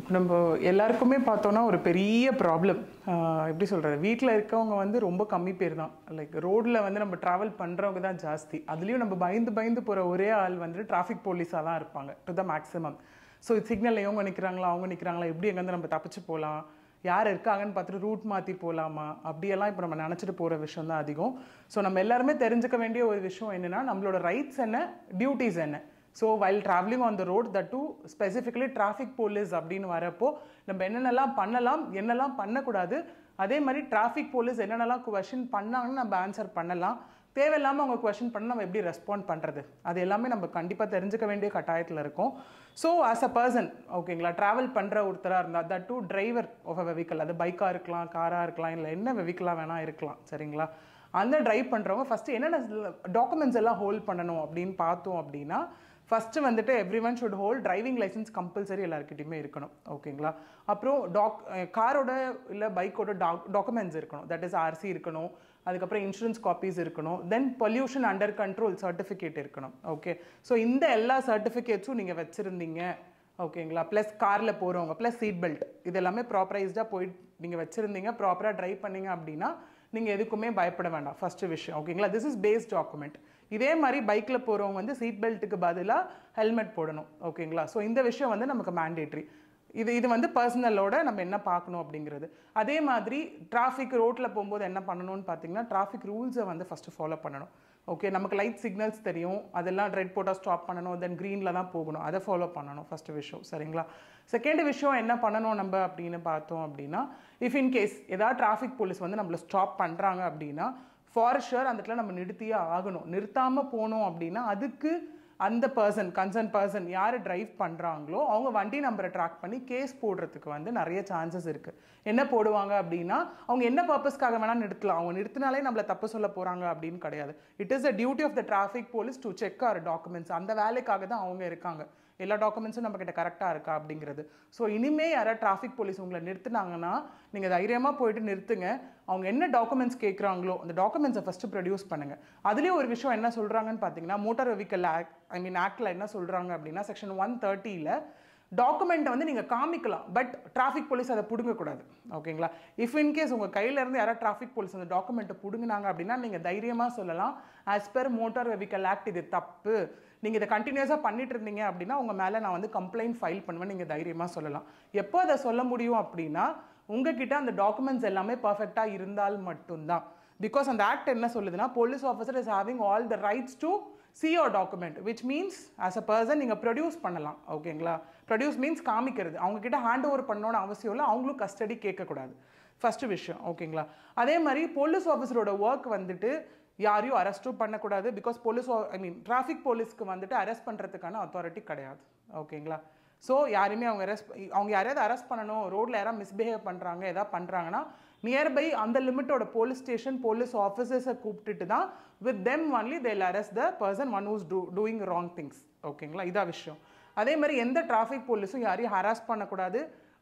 இப்போ நம்ம எல்லாருக்குமே பார்த்தோன்னா ஒரு பெரிய ப்ராப்ளம் எப்படி சொல்கிறது வீட்டில் இருக்கவங்க வந்து ரொம்ப கம்மி பேர் தான். லைக் ரோட்டில் வந்து நம்ம ட்ராவல் பண்ணுறவங்க தான் ஜாஸ்தி. அதுலேயும் நம்ம பயந்து பயந்து போகிற ஒரே ஆள் வந்து டிராஃபிக் போலீஸாக தான் இருப்பாங்க. டு த மேக்ஸிமம் ஸோ சிக்னலில் இவங்க நிற்கிறாங்களா அவங்க நிற்கிறாங்களா எப்படி எங்கேருந்து நம்ம தப்பிச்சு போகலாம் யார் இருக்காங்கன்னு பார்த்துட்டு ரூட் மாற்றி போகலாமா அப்படியெல்லாம் இப்போ நம்ம நினச்சிட்டு போகிற விஷயம் தான் அதிகம். ஸோ நம்ம எல்லாருமே தெரிஞ்சுக்க வேண்டிய ஒரு விஷயம் என்னென்னா நம்மளோட ரைட்ஸ் என்ன டியூட்டிஸ் என்ன? So while travelling on the road the to specifically traffic police அப்படின்னு வரப்போ நம்ம என்னென்னலாம் பண்ணலாம் என்னெல்லாம் பண்ணக்கூடாது அதே மாதிரி டிராஃபிக் போலீஸ் என்னென்னலாம் கொஷின் பண்ணாங்கன்னு நம்ம ஆன்சர் பண்ணலாம். தேவையில்லாமல் அவங்க கொஷின் பண்ண நம்ம எப்படி ரெஸ்பாண்ட் பண்ணுறது அது எல்லாமே நம்ம கண்டிப்பாக தெரிஞ்சுக்க வேண்டிய கட்டாயத்தில் இருக்கும். ஸோ ஆஸ் அ பர்சன் ஓகேங்களா ட்ராவல் பண்ணுற ஒருத்தராக இருந்தால் that to driver of a vehicle அது பைக்காக இருக்கலாம் காராக இருக்கலாம் இல்லை என்ன வெஹிக்கலாக வேணால் இருக்கலாம் சரிங்களா? அந்த ட்ரைவ் பண்ணுறவங்க ஃபஸ்ட்டு என்னென்ன டாக்குமெண்ட்ஸ் எல்லாம் ஹோல்ட் பண்ணணும் அப்படின்னு பார்த்தோம் அப்படின்னா ஃபஸ்ட்டு வந்துட்டு every one should hold driving licence compulsory எல்லாருக்கிட்டையுமே இருக்கணும். ஓகேங்களா அப்புறம் டாக் காரோட இல்லை பைக்கோட டாக் டாக்குமெண்ட்ஸ் இருக்கணும். தட் இஸ் ஆர்சி இருக்கணும். அதுக்கப்புறம் இன்சூரன்ஸ் காப்பீஸ் இருக்கணும். Then pollution under control certificate இருக்கணும். ஓகே ஸோ இந்த எல்லா சர்டிஃபிகேட்ஸும் நீங்கள் வச்சுருந்தீங்க. ஓகேங்களா ப்ளஸ் காரில் போகிறவங்க ப்ளஸ் சீட் பெல்ட் இது எல்லாமே ப்ராப்பரைஸ்டாக போய் நீங்கள் வச்சுருந்தீங்க. ப்ராப்பராக ட்ரைவ் பண்ணீங்க அப்படின்னா நீங்கள் எதுக்குமே பயப்பட வேண்டாம். ஃபஸ்ட்டு விஷயம். ஓகேங்களா திஸ் இஸ் பேஸ் டாக்குமெண்ட் இதே மாதிரி பைக்கில் போகிறவங்க வந்து சீட் பெல்ட்டுக்கு பதிலாக ஹெல்மெட் போடணும். ஓகேங்களா ஸோ இந்த விஷயம் வந்து நமக்கு மேண்டேட்ரி இது இது வந்து பர்சனலோட நம்ம என்ன பார்க்கணும் அப்படிங்கிறது. அதே மாதிரி டிராஃபிக் ரோட்டில் போகும்போது என்ன பண்ணணும்னு பார்த்தீங்கன்னா டிராஃபிக் ரூல்ஸை வந்து ஃபஸ்ட்டு ஃபாலோ பண்ணணும். ஓகே நமக்கு லைட் சிக்னல்ஸ் தெரியும். அதெல்லாம் ரெட் போட்டால் ஸ்டாப் பண்ணணும். தென் க்ரீனில் தான் போகணும். அதை ஃபாலோ பண்ணணும். ஃபஸ்ட்டு விஷயம். சரிங்களா? செகண்ட் விஷயம் என்ன பண்ணணும் நம்ம அப்படின்னு பார்த்தோம் அப்படின்னா இஃப் இன் கேஸ் ஏதாவது டிராஃபிக் போலீஸ் வந்து நம்மளை ஸ்டாப் பண்ணுறாங்க அப்படின்னா ஃபார் ஷுர் அந்த இடத்துல நம்ம நிறுத்தியே ஆகணும். நிறுத்தாமல் போனோம் அப்படின்னா அதுக்கு அந்த பர்சன் கன்சர்ன் பர்சன் யார் டிரைவ் பண்ணுறாங்களோ அவங்க வண்டி நம்பரை ட்ராக் பண்ணி கேஸ் போடுறதுக்கு வந்து நிறைய சான்சஸ் இருக்குது என்ன போடுவாங்க அப்படின்னா அவங்க என்ன பர்பஸ்க்காக வேணால் நிறுத்தலாம். அவங்க நிறுத்தினாலே நம்மளை தப்பு சொல்ல போகிறாங்க அப்படின்னு கிடையாது. It is the duty of the traffic police to check our documents அந்த வேலைக்காக தான் அவங்க இருக்காங்க. எல்லா டாக்குமெண்ட்ஸும் நம்மக்கிட்ட கரெக்டாக இருக்கா அப்படிங்கிறது. ஸோ இனிமேல் யாராவது டிராஃபிக் போலீஸ் உங்களை நிறுத்தினாங்கன்னா நீங்கள் தைரியமாக போயிட்டு நிறுத்துங்க. அவங்க என்ன டாக்குமெண்ட்ஸ் கேட்குறாங்களோ அந்த டாக்குமெண்ட்ஸை ஃபஸ்ட்டு ப்ரொடியூஸ் பண்ணுங்கள் அதுலேயும் ஒரு விஷயம் என்ன சொல்கிறாங்கன்னு பார்த்தீங்கன்னா motor vehicle act I mean ஆக்டில் என்ன சொல்கிறாங்க அப்படின்னா செக்ஷன் ஒன் தேர்ட்டியில் டாக்குமெண்ட்டை வந்து நீங்கள் காமிக்கலாம் பட் டிராஃபிக் போலீஸ் அதை பிடுங்கக்கூடாது. ஓகேங்களா இஃப் இன்கேஸ் உங்கள் கையிலேருந்து யாராவது டிராஃபிக் போலீஸ் அந்த டாக்குமெண்ட்டை பிடுங்கினாங்க அப்படின்னா நீங்கள் தைரியமாக சொல்லலாம். As per motor vehicle act இது தப்பு. நீங்கள் இதை கண்டினியூஸாக பண்ணிட்டு இருந்தீங்க அப்படின்னா உங்கள் மேலே நான் வந்து கம்ப்ளைண்ட் ஃபைல் பண்ணுவேன் நீங்கள் தைரியமாக சொல்லலாம். எப்போ அதை சொல்ல முடியும் அப்படின்னா உங்ககிட்ட அந்த டாக்குமெண்ட்ஸ் எல்லாமே பர்ஃபெக்டாக இருந்தால் மட்டும்தான். பிகாஸ் அந்த ஆக்ட் என்ன சொல்லுதுன்னா police officer is having all the rights to see document which means as a person நீங்கள் ப்ரொடியூஸ் பண்ணலாம் ஓகேங்களா ப்ரொடியூஸ் மீன்ஸ் காமிக்கிறது. அவங்கக்கிட்ட ஹேண்ட் ஓவர் பண்ணணும்னு அவசியம் இல்லை அவங்களும் கஸ்டடி கேட்கக்கூடாது. ஃபஸ்ட்டு விஷயம் ஓகேங்களா அதே மாதிரி போலீஸ் ஆஃபீஸரோட ஒர்க் வந்துட்டு யாரையும் அரெஸ்ட்டும் பண்ணக்கூடாது because police I mean traffic போலீஸ்க்கு வந்துட்டு அரெஸ்ட் பண்ணுறதுக்கான அத்தாரிட்டி கிடையாது ஓகேங்களா ஸோ யாருமே அவங்க அரெஸ்ட் அவங்க யாரையாவது அரெஸ்ட் பண்ணணும் ரோட்டில் யாராவது மிஸ்பிஹேவ் பண்ணுறாங்க எதாவது பண்ணுறாங்கன்னா நியர்பை அந்த லிமிட்டோட போலீஸ் ஸ்டேஷன் போலீஸ் ஆஃபீஸர்ஸை கூப்பிட்டுட்டு தான் with them only they'll arrest the person one who's to doing wrong things ஓகேங்களா இதான் விஷயம். அதே மாதிரி எந்த டிராஃபிக் போலீஸும் யாரையும் ஹராஸ் பண்ணக்கூடாது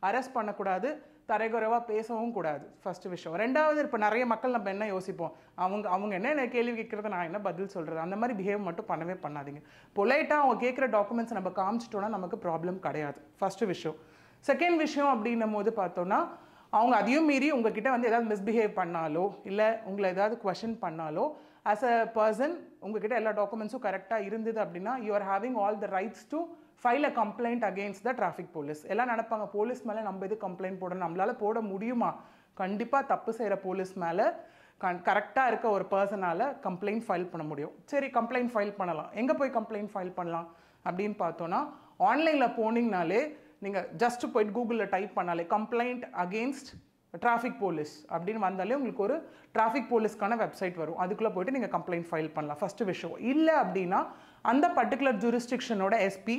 அரெஸ்ட் பண்ணக்கூடாது தரைகுறைவாக பேசவும் கூடாது. ஃபஸ்ட்டு விஷயம். ரெண்டாவது இப்போ நிறைய மக்கள் நம்ம என்ன யோசிப்போம்? அவங்க அவங்க என்ன கேள்வி கேட்குறது நான் என்ன பதில் சொல்கிறது அந்த மாதிரி பிஹேவ் மட்டும் பண்ணவே பண்ணாதீங்க. பொலைட்டாக அவங்க கேட்குற டாக்குமெண்ட்ஸ் நம்ம காமிச்சிட்டோன்னா நமக்கு ப்ராப்ளம் கிடையாது. ஃபஸ்ட்டு விஷயம். செகண்ட் விஷயம் அப்படின்னும் போது பார்த்தோன்னா அவங்க அதையும் மீறி உங்ககிட்ட வந்து ஏதாவது மிஸ்பிஹேவ் பண்ணாலோ இல்லை உங்களை ஏதாவது கொஷின் பண்ணாலோ ஆஸ் அ பர்சன் உங்ககிட்ட எல்லா டாக்குமெண்ட்ஸும் கரெக்டாக இருந்தது அப்படின்னா you are having all the rights to file a complaint against the traffic police எல்லாம் நடப்பாங்க. போலீஸ் மேலே நம்ம எது கம்ப்ளைண்ட் போடணும்? நம்மளால் போட முடியுமா? கண்டிப்பாக தப்பு செய்கிற போலீஸ் மேலே கண் கரெக்டாக இருக்க ஒரு பர்சனால் கம்ப்ளைண்ட் ஃபைல் பண்ண முடியும். சரி கம்ப்ளைண்ட் ஃபைல் பண்ணலாம். எங்கே போய் கம்ப்ளைண்ட் ஃபைல் பண்ணலாம்? அப்படின்னு பார்த்தோன்னா ஆன்லைனில் போனீங்கனாலே நீங்கள் ஜஸ்ட் போயிட்டு கூகுளில் டைப் பண்ணாலே கம்ப்ளைண்ட் அகேன்ஸ்ட் டிராஃபிக் போலீஸ் அப்படின்னு வந்தாலே உங்களுக்கு ஒரு டிராஃபிக் போலீஸ்க்கான வெப்சைட் வரும். அதுக்குள்ளே போயிட்டு நீங்கள் கம்ப்ளைண்ட் ஃபைல் பண்ணலாம். ஃபஸ்ட்டு விஷயம். இல்லை அப்படின்னா அந்த பர்டிகுலர் ஜூரிஸ்டிக்ஷனோட எஸ்பி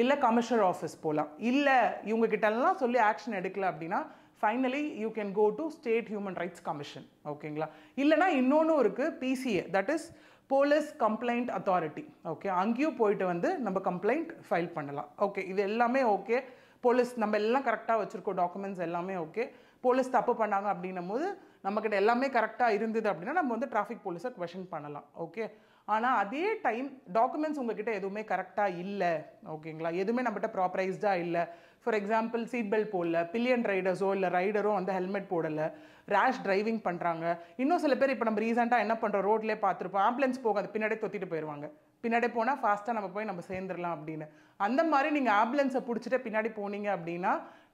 இல்லை கமிஷனர் ஆஃபீஸ் போகலாம் இல்லை இவங்ககிட்டலாம் சொல்லி ஆக்ஷன் எடுக்கல அப்படின்னா finally you can go to state human rights commission ஓகேங்களா இல்லைனா இன்னொன்றும் இருக்குது PCA that is police complaint authority okay அங்கேயும் போயிட்டு வந்து நம்ம கம்ப்ளைண்ட் ஃபைல் பண்ணலாம். ஓகே இது எல்லாமே ஓகே போலீஸ் நம்ம எல்லாம் கரெக்டாக வச்சுருக்கோம் டாக்குமெண்ட்ஸ் எல்லாமே ஓகே போலீஸ் தப்பு பண்ணாங்க அப்படின்னும் போது நம்மக்கிட்ட எல்லாமே கரெக்டாக இருந்தது அப்படின்னா நம்ம வந்து டிராஃபிக் போலீஸை கொஷின் பண்ணலாம் ஓகே ஆனால் அதே டைம் டாக்குமெண்ட்ஸ் உங்ககிட்ட எதுவுமே கரெக்டாக இல்லை ஓகேங்களா எதுவுமே நம்மகிட்ட ப்ராப்பரைஸ்டாக இல்லை. ஃபார் எக்ஸாம்பிள் சீட் பெல்ட் போடல பில்லியன் ரைடர்ஸோ இல்லை ரைடரோ வந்து ஹெல்மெட் போடலை ரேஷ் டிரைவிங் பண்ணுறாங்க இன்னும் சில பேர் இப்போ நம்ம ரீசெண்டாக என்ன பண்ணுறோம் ரோட்லேயே பார்த்துருப்போம் ஆம்புலன்ஸ் போகாது பின்னாடியே தொத்திட்டு போயிடுவாங்க பின்னாடி போனால் ஃபாஸ்ட்டாக நம்ம போய் நம்ம சேர்ந்துடலாம் அப்படின்னு. அந்த மாதிரி நீங்கள் ஆம்புலன்ஸை பிடிச்சிட்டு பின்னாடி போனீங்க அப்படின்னா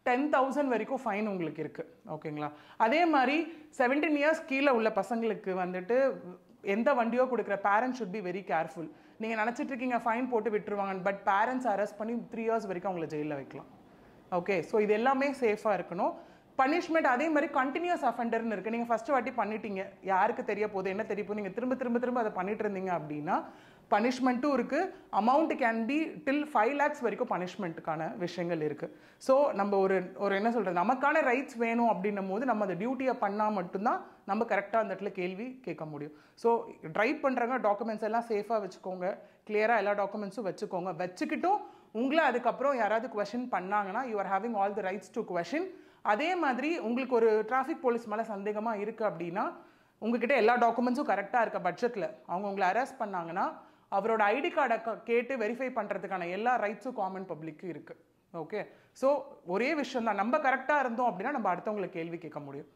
டென் தௌசண்ட் வரைக்கும் ஃபைன் உங்களுக்கு இருக்குது ஓகேங்களா அதே மாதிரி செவன்டீன் இயர்ஸ் கீழே உள்ள பசங்களுக்கு வந்துட்டு எந்த வண்டியோ கொடுக்குற parents should be very careful நீங்கள் நினச்சிட்டு இருக்கீங்க ஃபைன் போட்டு விட்டுருவாங்க பட் பேரண்ட்ஸ் அரெஸ்ட் பண்ணி த்ரீ இயர்ஸ் வரைக்கும் அவங்கள ஜெயிலில் வைக்கலாம். ஓகே ஸோ இது எல்லாமே சேஃபாக இருக்கணும். பனிஷ்மெண்ட் அதே மாதிரி கண்டினியூஸ் அஃபெண்டர்னு இருக்குது நீங்கள் ஃபஸ்ட்டு வாட்டி பண்ணிட்டீங்க. யாருக்கு தெரிய போகுது என்ன தெரிய போகுது? நீங்கள் திரும்ப திரும்ப திரும்ப அதை பண்ணிட்டு இருந்தீங்க அப்படின்னா பனிஷ்மெண்ட்டும் இருக்குது amount can be till five lakhs வரைக்கும் பனிஷ்மெண்ட்டுக்கான விஷயங்கள் இருக்குது ஸோ நம்ம ஒரு ஒரு என்ன சொல்கிறது நமக்கான ரைட்ஸ் வேணும் அப்படின்னும் போது நம்ம அந்த டியூட்டியை பண்ணால் மட்டும்தான் நம்ம கரெக்டாக அந்த இடத்துல கேள்வி கேட்க முடியும். ஸோ ட்ரைவ் பண்ணுறவங்க டாக்குமெண்ட்ஸ் எல்லாம் சேஃபாக வச்சுக்கோங்க. கிளியராக எல்லா டாக்குமெண்ட்ஸும் வச்சுக்கோங்க. வச்சுக்கிட்டும் உங்களை அதுக்கப்புறம் யாராவது கொஷின் பண்ணாங்கன்னா you are having all the rights to question அதே மாதிரி உங்களுக்கு ஒரு டிராஃபிக் போலீஸ் மேலே சந்தேகமாக இருக்குது அப்படின்னா உங்ககிட்ட எல்லா டாக்குமெண்ட்ஸும் கரெக்டாக இருக்க பட்ஜெட்டில் அவங்க உங்களை அரெஸ்ட் பண்ணாங்கன்னா அவரோட ஐடி கார்டை கேட்டு வெரிஃபை பண்ணுறதுக்கான எல்லா ரைட்ஸும் காமன் பப்ளிக்கும் இருக்குது ஓகே ஸோ ஒரே விஷயம் தான் நம்ம கரெக்டாக இருந்தோம் அப்படின்னா நம்ம அடுத்தவங்களை கேள்வி கேட்க முடியும்.